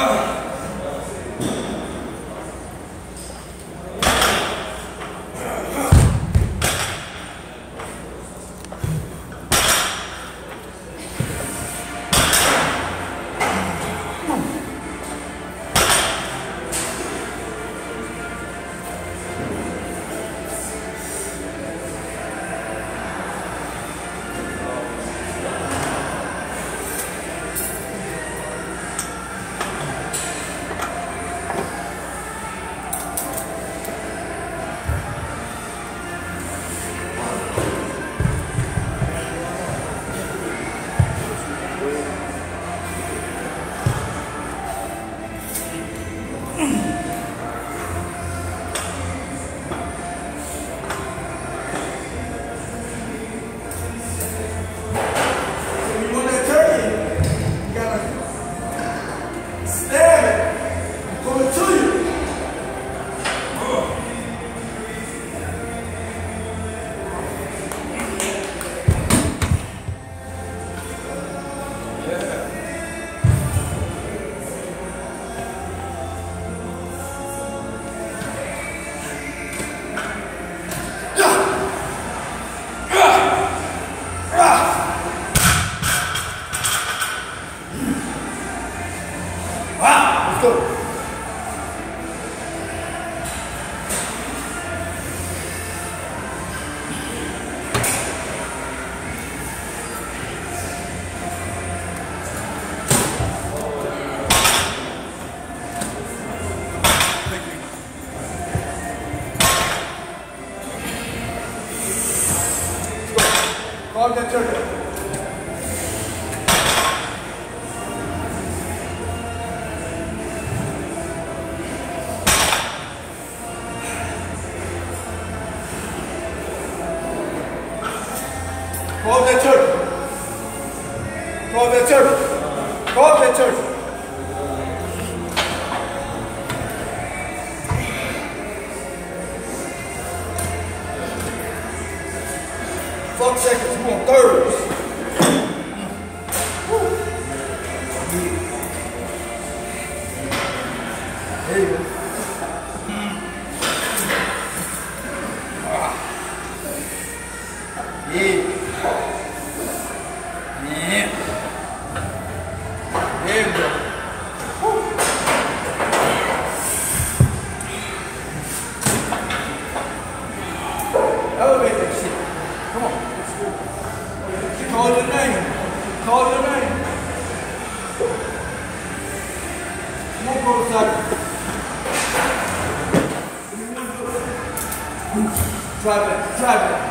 Ugh. Stay. Wow, let's go. Call that shoulder. Hold that turtle. Hold that turtle. Fuck seconds, you on thirds. There you go. Yeah. Yeah. There we go. Elevate that shit. Come on. Call your name. Call your name. Come on, prototype. Drive it. Drive it.